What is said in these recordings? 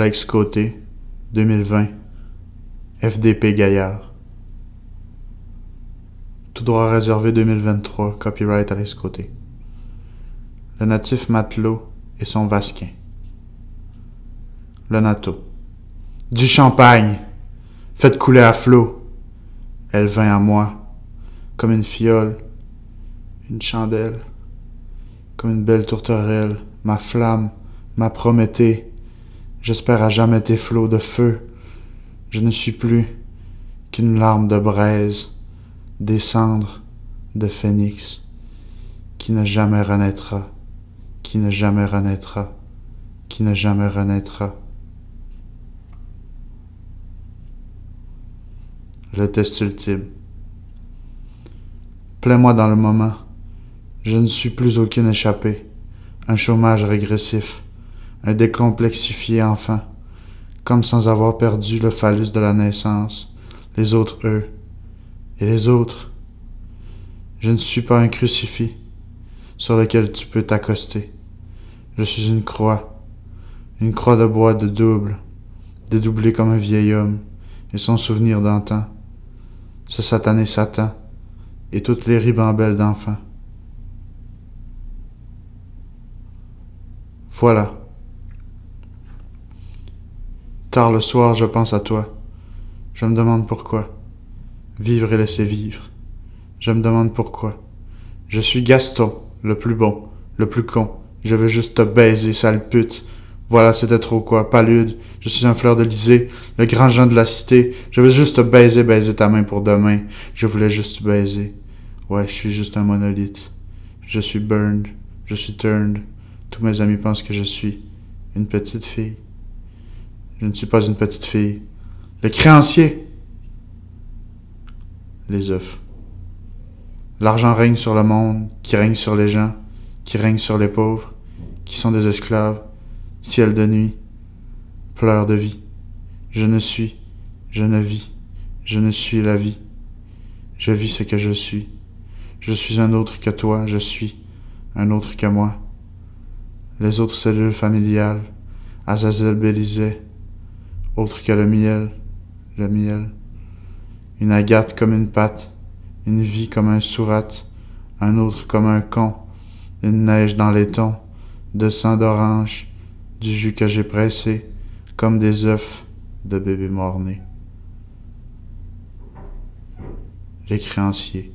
Alex Côté, 2020, FDP Gaillard. Tout droit réservé 2023, copyright Alex Côté. Le natif matelot et son vasquin. Le nato. Du champagne, faites couler à flot. Elle vint à moi, comme une fiole, une chandelle, comme une belle tourterelle, ma flamme, ma Prométhée, J'espère à jamais tes flots de feu. Je ne suis plus qu'une larme de braise, des cendres de phénix, qui ne jamais renaîtra, qui ne jamais renaîtra, qui ne jamais renaîtra. Le test ultime. Plains-moi dans le moment. Je ne suis plus aucune échappée. Un chômage régressif un décomplexifié enfin, comme sans avoir perdu le phallus de la naissance, les autres eux, et les autres. Je ne suis pas un crucifix sur lequel tu peux t'accoster. Je suis une croix, une croix de bois de double, dédoublée comme un vieil homme, et son souvenir d'antan, ce satané Satan, et toutes les ribambelles d'enfants. Voilà. Tard le soir, je pense à toi. Je me demande pourquoi. Vivre et laisser vivre. Je me demande pourquoi. Je suis Gaston, le plus bon, le plus con. Je veux juste te baiser, sale pute. Voilà, c'était trop quoi. Palude, je suis un fleur de lysée, le grand Jean de la cité. Je veux juste te baiser, baiser ta main pour demain. Je voulais juste te baiser. Ouais, je suis juste un monolithe. Je suis burned, je suis turned. Tous mes amis pensent que je suis une petite fille. Je ne suis pas une petite fille. Le créancier. Les œufs. L'argent règne sur le monde, qui règne sur les gens, qui règne sur les pauvres, qui sont des esclaves. Ciel de nuit. Pleurs de vie. Je ne suis, je ne vis, je ne suis la vie. Je vis ce que je suis. Je suis un autre que toi, je suis un autre que moi. Les autres cellules familiales, Azazel Bélizet, autre que le miel, le miel. Une agate comme une patte, une vie comme un sourate, un autre comme un con, une neige dans les tons, de sang d'orange, du jus que j'ai pressé, comme des œufs de bébé mort-né. Les créanciers.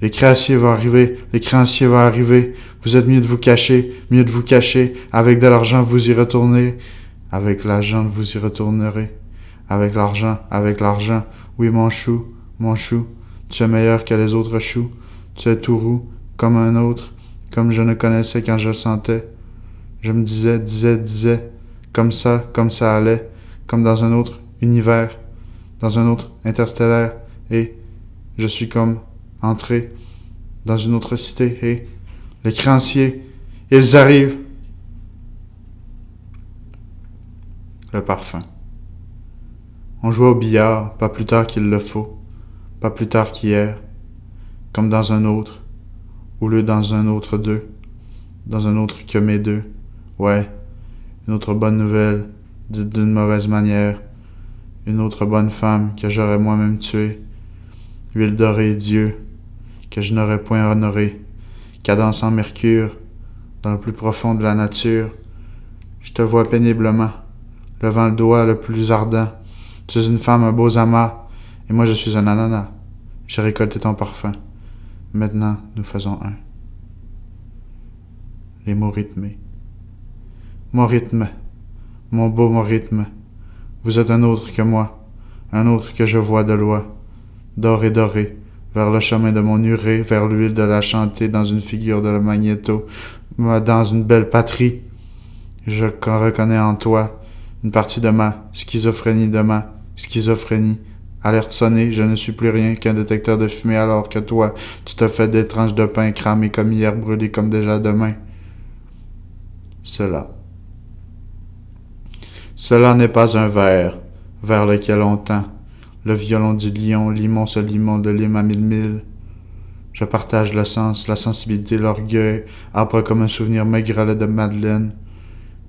Les créanciers vont arriver, les créanciers vont arriver. Vous êtes mieux de vous cacher, mieux de vous cacher. Avec de l'argent, vous y retournez. Avec l'argent, vous y retournerez. Avec l'argent, avec l'argent. Oui, mon chou, mon chou, tu es meilleur que les autres choux. Tu es tout roux, comme un autre, comme je ne connaissais quand je le sentais. Je me disais, disais, disais, comme ça, comme ça allait, comme dans un autre univers, dans un autre interstellaire, et je suis comme entré dans une autre cité, et les créanciers, ils arrivent. Le parfum. On joue au billard, pas plus tard qu'il le faut, pas plus tard qu'hier, comme dans un autre, ou le dans un autre deux, dans un autre que mes deux. Ouais, une autre bonne nouvelle, dite d'une mauvaise manière, une autre bonne femme que j'aurais moi-même tuée, huile dorée Dieu, que je n'aurais point honoré, cadence en mercure, dans le plus profond de la nature, je te vois péniblement, levant le doigt le plus ardent. Tu es une femme, un beau amas, et moi je suis un ananas. J'ai récolté ton parfum. Maintenant, nous faisons un. Les mots rythmés. Mon rythme, mon beau mon rythme, vous êtes un autre que moi, un autre que je vois de loi, doré doré, vers le chemin de mon urée, vers l'huile de la chantée dans une figure de la magnéto, dans une belle patrie. Je reconnais en toi une partie de ma schizophrénie de ma schizophrénie. Alerte sonnée, je ne suis plus rien qu'un détecteur de fumée alors que toi, tu te fais des tranches de pain cramées comme hier, brûlées comme déjà demain. Cela. Cela n'est pas un verre vers lequel on tend. Le violon du lion, limon ce limon de lime à mille mille. Je partage le sens, la sensibilité, l'orgueil, âpre comme un souvenir maigre de Madeleine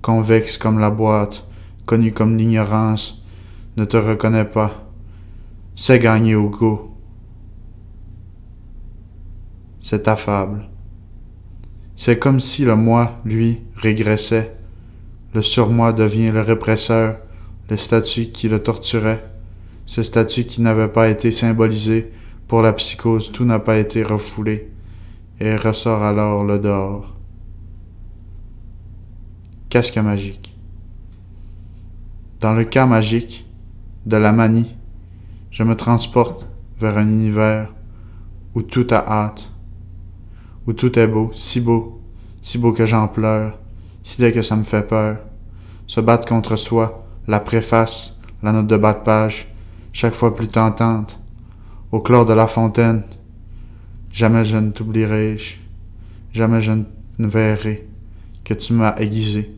convexe comme la boîte, connu comme l'ignorance, ne te reconnaît pas, c'est gagner au go. C'est affable. C'est comme si le moi, lui, régressait. Le surmoi devient le répresseur, le statut qui le torturait, ce statut qui n'avait pas été symbolisé pour la psychose, tout n'a pas été refoulé, et ressort alors le dehors. Casque magique. Dans le cas magique de la manie, je me transporte vers un univers où tout a hâte, où tout est beau, si beau, si beau que j'en pleure, si laid que ça me fait peur. Se battre contre soi, la préface, la note de bas de page, chaque fois plus tentante. Au chlore de la fontaine, jamais je ne t'oublierai, jamais je ne verrai que tu m'as aiguisé.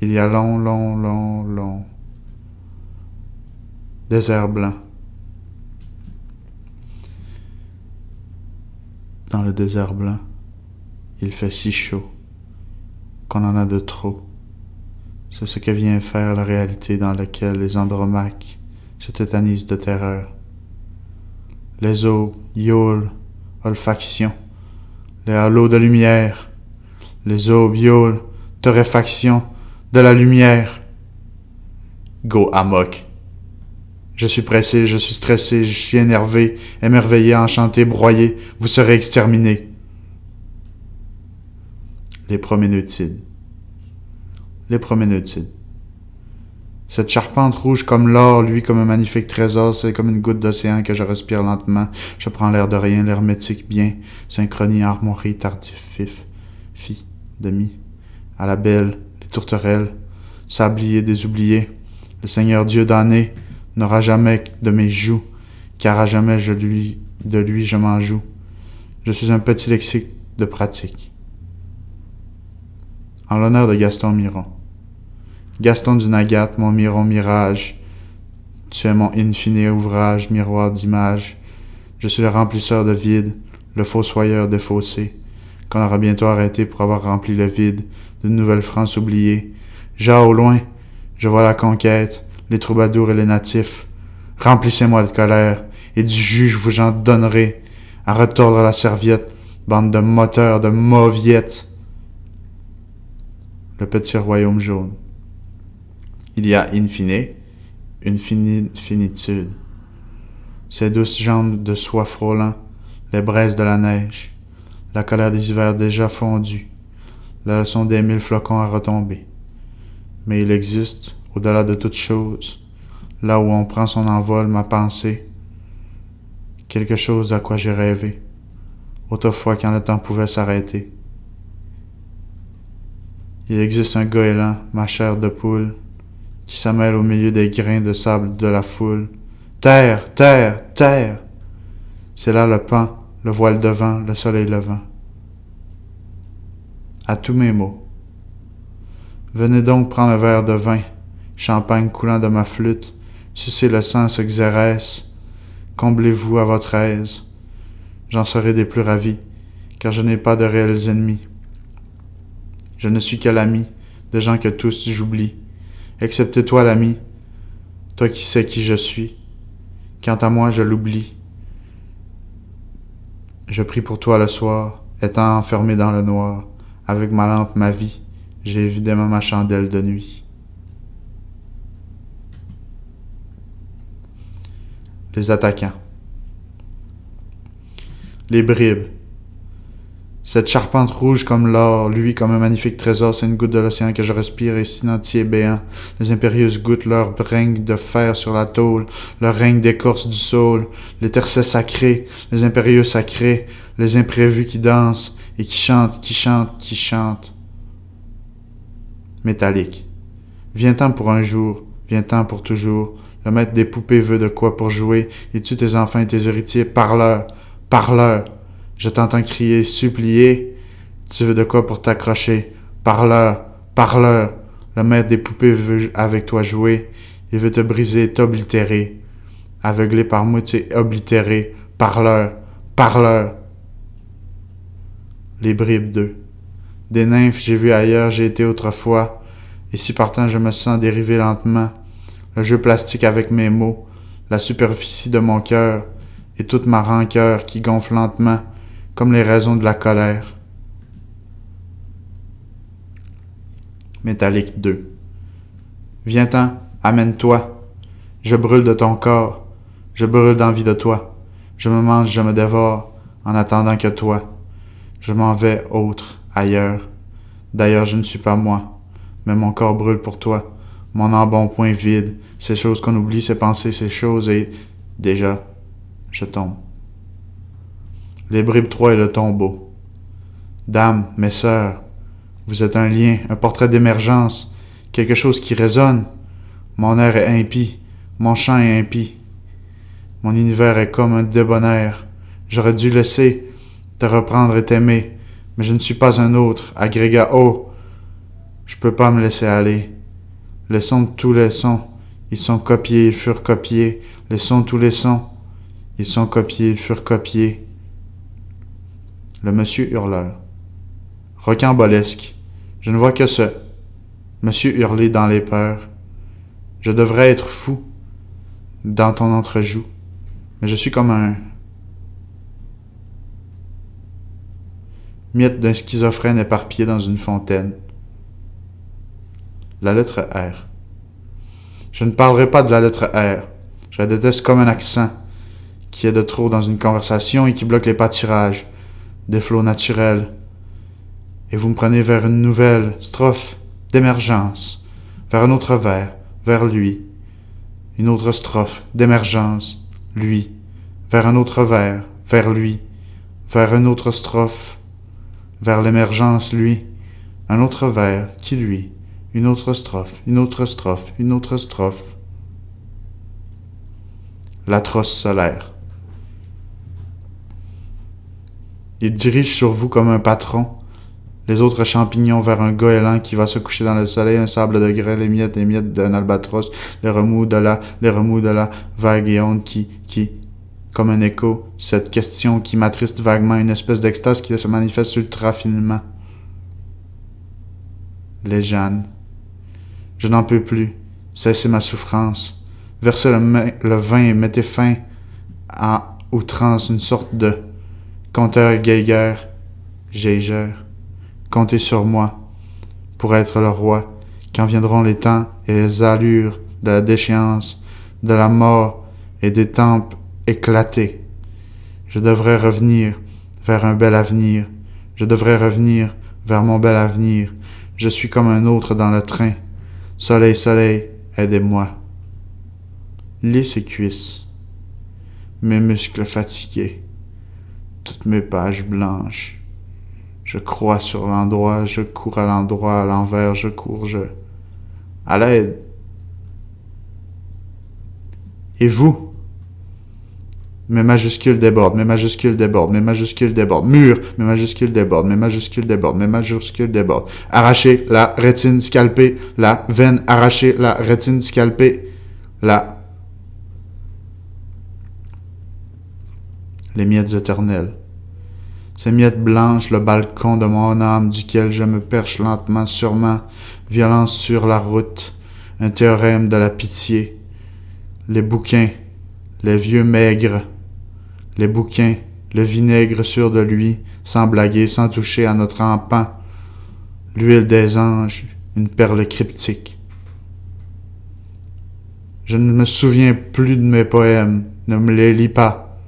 Il y a long, long, long, long. Désert blanc. Dans le désert blanc, il fait si chaud qu'on en a de trop. C'est ce que vient faire la réalité dans laquelle les andromaques se tétanisent de terreur. Les eaux, olfaction, les halos de lumière, les eaux, yol, torréfaction de la lumière. Go amok. Je suis pressé, je suis stressé, je suis énervé, émerveillé, enchanté, broyé, vous serez exterminé les proméneutides. Les proméneutides. Cette charpente rouge comme l'or, lui comme un magnifique trésor, c'est comme une goutte d'océan que je respire lentement. Je prends l'air de rien, l'hermétique bien, synchronie, armoirie, tardif, fif, fi, demi, à la belle, les tourterelles, sablier des oubliés. Le Seigneur Dieu damné n'aura jamais de mes joues, car à jamais je lui, de lui je m'en joue. Je suis un petit lexique de pratique en l'honneur de Gaston Miron. Gaston du Nagat, mon Miron mirage, tu es mon infini ouvrage, miroir d'image. Je suis le remplisseur de vide, le fossoyeur défaussé, qu'on aura bientôt arrêté pour avoir rempli le vide d'une nouvelle France oubliée. J'ai au loin, je vois la conquête, les troubadours et les natifs. Remplissez-moi de colère, et du jus je vous en donnerai, à retordre la serviette, bande de moteurs, de mauviettes le petit royaume jaune. Il y a in fine, une finitude. Ces douces jambes de soie frôlant, les braises de la neige, la colère des hivers déjà fondus, la leçon des mille flocons à retomber. Mais il existe, au-delà de toute chose, là où on prend son envol, ma pensée, quelque chose à quoi j'ai rêvé, autrefois quand le temps pouvait s'arrêter il existe un goéland, ma chair de poule, qui s'amèle au milieu des grains de sable de la foule. Terre, terre, terre! C'est là le pan, le voile de vent, le soleil levant. À tous mes mots. Venez donc prendre un verre de vin, champagne coulant de ma flûte, sucez le sang ce xérès, comblez-vous à votre aise. J'en serai des plus ravis, car je n'ai pas de réels ennemis. Je ne suis que l'ami de gens que tous j'oublie, excepté toi l'ami, toi qui sais qui je suis. Quant à moi, je l'oublie. Je prie pour toi le soir, étant enfermé dans le noir, avec ma lampe, ma vie, j'ai évidemment ma chandelle de nuit. Les attaquants. Les bribes. Cette charpente rouge comme l'or, lui comme un magnifique trésor, c'est une goutte de l'océan que je respire et entier béant. Les impérieuses gouttes leur règne de fer sur la tôle, leur règne d'écorce du sol, les tercets sacrés, les impérieux sacrés, les imprévus qui dansent et qui chantent, qui chantent, qui chantent. Métallique. Viens-t'en pour un jour, viens-t'en pour toujours. Le maître des poupées veut de quoi pour jouer, et tu tes enfants et tes héritiers, parleurs, parleurs. Je t'entends crier, supplier. Tu veux de quoi pour t'accrocher? Parleur, parleur. Le maître des poupées veut avec toi jouer. Il veut te briser, t'oblitérer. Aveuglé par moi, tu es oblitéré. Parleur, parleur. Les bribes d'eux. Des nymphes j'ai vu ailleurs, j'ai été autrefois. et si partant je me sens dériver lentement, le jeu plastique avec mes mots, la superficie de mon cœur, et toute ma rancœur qui gonfle lentement, comme les raisons de la colère. Métallique 2. Viens-t'en, amène-toi. Je brûle de ton corps, je brûle d'envie de toi. Je me mange, je me dévore, en attendant que toi. Je m'en vais autre, ailleurs. D'ailleurs, je ne suis pas moi, mais mon corps brûle pour toi. Mon embonpoint vide, ces choses qu'on oublie, ces pensées, ces choses, et déjà, je tombe. Les bribes 3 et le tombeau. Dames, mes sœurs, vous êtes un lien, un portrait d'émergence, quelque chose qui résonne. Mon air est impie, mon chant est impie. Mon univers est comme un débonnaire. J'aurais dû laisser te reprendre et t'aimer, mais je ne suis pas un autre. Agrégat oh, je peux pas me laisser aller. Les sons tous les sons, ils sont copiés, ils furent copiés. Les sons de tous les sons, ils sont copiés, ils furent copiés. Le monsieur hurleur. Rocambolesque. Je ne vois que ce monsieur hurler dans les peurs. Je devrais être fou dans ton entrejoue, mais je suis comme un miette d'un schizophrène éparpillé dans une fontaine. La lettre R. Je ne parlerai pas de la lettre R. Je la déteste comme un accent qui est de trop dans une conversation et qui bloque les pâturages, des flots naturels. Et vous me prenez vers une nouvelle strophe d'émergence, vers un autre vers, vers lui. Une autre strophe d'émergence, lui, vers un autre vers, vers lui, vers une autre strophe, vers l'émergence, lui, un autre vers, qui lui, une autre strophe, une autre strophe, une autre strophe. L'atroce solaire. Il dirige sur vous comme un patron, les autres champignons vers un goéland qui va se coucher dans le soleil, un sable de grès, les miettes, les miettes d'un albatros, les remous de la, les remous de la vague et onde qui, qui, comme un écho, cette question qui m'attriste vaguement, une espèce d'extase qui se manifeste ultra finement. Les Jeannes. Je n'en peux plus. Cessez ma souffrance. Versez le, vin et mettez fin à outrance une sorte de compteur Geiger, Geiger. Comptez sur moi pour être le roi quand viendront les temps et les allures de la déchéance, de la mort et des tempes éclaté. Je devrais revenir vers un bel avenir. Je devrais revenir vers mon bel avenir. Je suis comme un autre dans le train. Soleil, soleil, aidez-moi. Lis ses cuisses, mes muscles fatigués, toutes mes pages blanches. Je crois sur l'endroit, je cours à l'endroit, à l'envers, je cours, je... À l'aide. Et vous? Mes majuscules débordent, mes majuscules débordent, mes majuscules débordent. Mur, mes majuscules débordent, mes majuscules débordent, mes majuscules débordent. Arracher la rétine scalpée, la veine arrachée, la rétine scalpée, la... Les miettes éternelles. Ces miettes blanches, le balcon de mon âme duquel je me perche lentement, sûrement, violence sur la route, un théorème de la pitié. Les bouquins, les vieux maigres, les bouquins, le vinaigre sûr de lui, sans blaguer, sans toucher à notre empan, l'huile des anges, une perle cryptique. Je ne me souviens plus de mes poèmes, ne me les lis pas.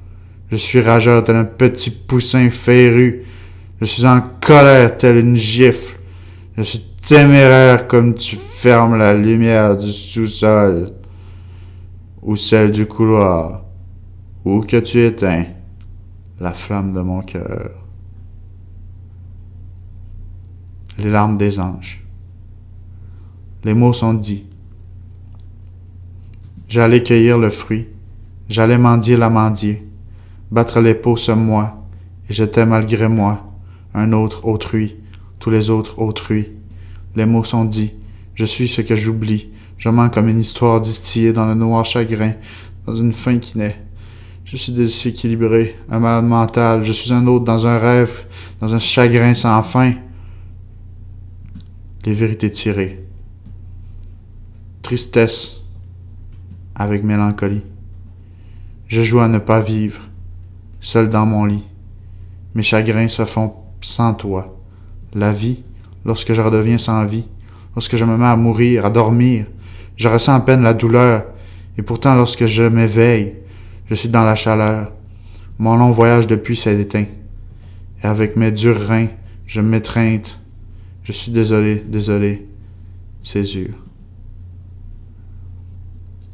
Je suis rageur tel un petit poussin féru. Je suis en colère tel une gifle. Je suis téméraire comme tu fermes la lumière du sous-sol ou celle du couloir ou que tu éteins la flamme de mon cœur. Les larmes des anges. Les mots sont dits. J'allais cueillir le fruit, j'allais mendier l'amandier, battre les peaux ce moi, et j'étais malgré moi, un autre autrui, tous les autres autrui. Les mots sont dits, je suis ce que j'oublie, je mens comme une histoire distillée dans le noir chagrin, dans une fin qui naît. Je suis déséquilibré, un malade mental, je suis un autre dans un rêve, dans un chagrin sans fin. Les vérités tirées. tristesse avec mélancolie. Je joue à ne pas vivre, seul dans mon lit. Mes chagrins se font sans toi. La vie, lorsque je redeviens sans vie, lorsque je me mets à mourir, à dormir, je ressens à peine la douleur, et pourtant lorsque je m'éveille, je suis dans la chaleur. Mon long voyage depuis s'est éteint, et avec mes durs reins, je m'étreinte. Je suis désolé, désolé, césure.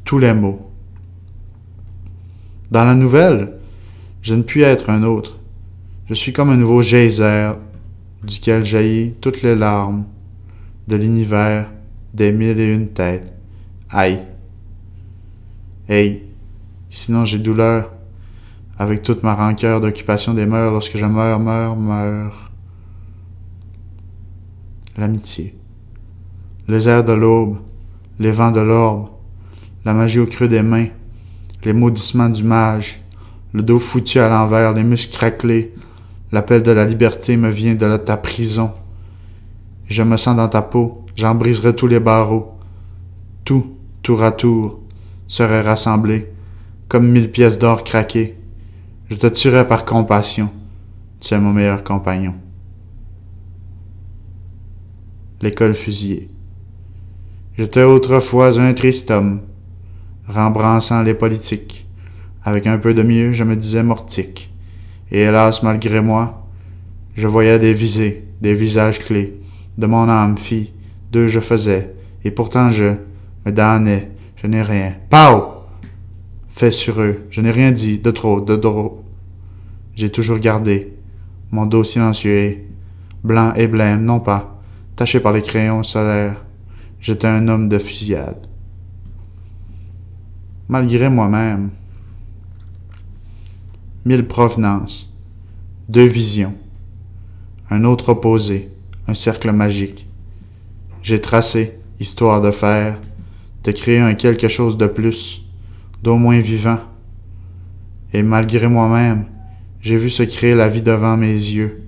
Tous les mots. Dans la nouvelle, je ne puis être un autre. Je suis comme un nouveau geyser duquel jaillit toutes les larmes de l'univers des mille et une têtes. Aïe. Hey, sinon j'ai douleur avec toute ma rancœur d'occupation des mœurs lorsque je meurs, meurs, meurs. L'amitié. Les airs de l'aube, les vents de l'orbe, la magie au creux des mains, les maudissements du mage, le dos foutu à l'envers, les muscles craquelés, l'appel de la liberté me vient de ta prison. Je me sens dans ta peau, j'en briserai tous les barreaux. Tout, tour à tour, serait rassemblé, comme mille pièces d'or craquées. Je te tuerai par compassion, tu es mon meilleur compagnon. L'école fusillée. J'étais autrefois un triste homme, rembrançant les politiques. Avec un peu de mieux, je me disais mortique. Et hélas, malgré moi, je voyais des visées, des visages clés. De mon âme, fille, deux je faisais, et pourtant je me damnais, je n'ai rien. Pau! Fait sur eux, je n'ai rien dit, de trop, de trop. J'ai toujours gardé mon dos silencieux blanc et blême, non pas, taché par les crayons solaires. J'étais un homme de fusillade. Malgré moi-même, mille provenances, deux visions, un autre opposé, un cercle magique. J'ai tracé, histoire de faire, de créer un quelque chose de plus, d'au moins vivant. Et malgré moi-même, j'ai vu se créer la vie devant mes yeux,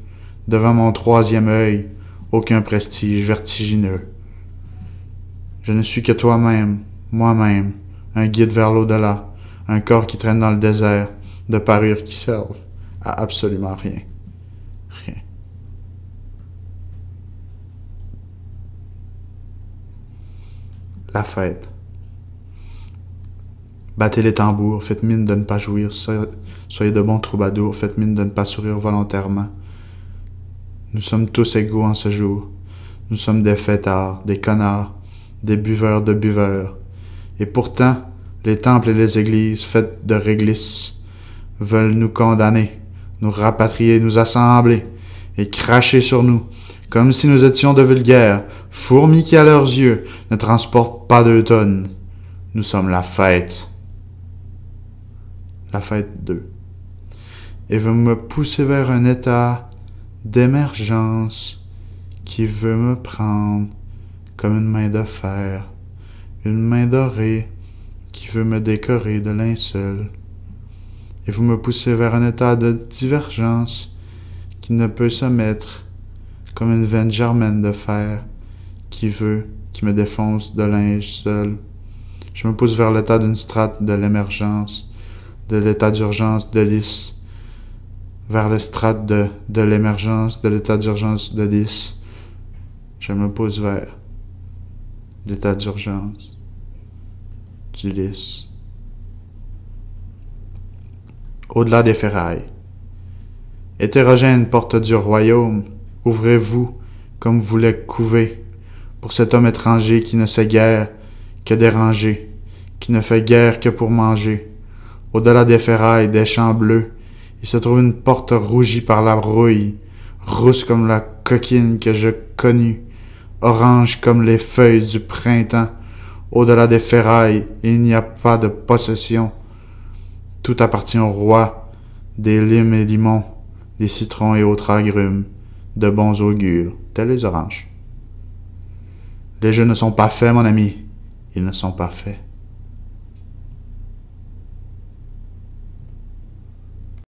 devant mon troisième œil, aucun prestige vertigineux. Je ne suis que toi-même, moi-même, un guide vers l'au-delà, un corps qui traîne dans le désert, de parures qui servent à absolument rien. Rien. La fête. Battez les tambours, faites mine de ne pas jouir, soyez de bons troubadours, faites mine de ne pas sourire volontairement. Nous sommes tous égaux en ce jour. Nous sommes des fêtards, des connards, des buveurs de buveurs. Et pourtant, les temples et les églises, faites de réglisses, veulent nous condamner, nous rapatrier, nous assembler et cracher sur nous, comme si nous étions de vulgaires, fourmis qui à leurs yeux ne transportent pas deux tonnes. Nous sommes la fête. La fête 2. Et veut me pousser vers un état d'émergence qui veut me prendre comme une main de fer, une main dorée qui veut me décorer de linceul et vous me poussez vers un état de divergence qui ne peut se mettre comme une veine germaine de fer qui veut, qui me défonce de linge seul. Je me pousse vers l'état d'une strate de l'émergence, de l'état d'urgence de lys, vers le strate de, de l'émergence, de l'état d'urgence de lys. Je me pousse vers l'état d'urgence du lys au-delà des ferrailles. Hétérogène porte du royaume, ouvrez-vous comme vous l'êtes couvé, pour cet homme étranger qui ne sait guère que déranger, qui ne fait guère que pour manger. Au-delà des ferrailles, des champs bleus, il se trouve une porte rougie par la rouille, rousse comme la coquine que je connus, orange comme les feuilles du printemps. Au-delà des ferrailles, il n'y a pas de possession, tout appartient au roi, des limes et limons, des citrons et autres agrumes, de bons augures, tels les oranges. Les jeux ne sont pas faits, mon ami, ils ne sont pas faits.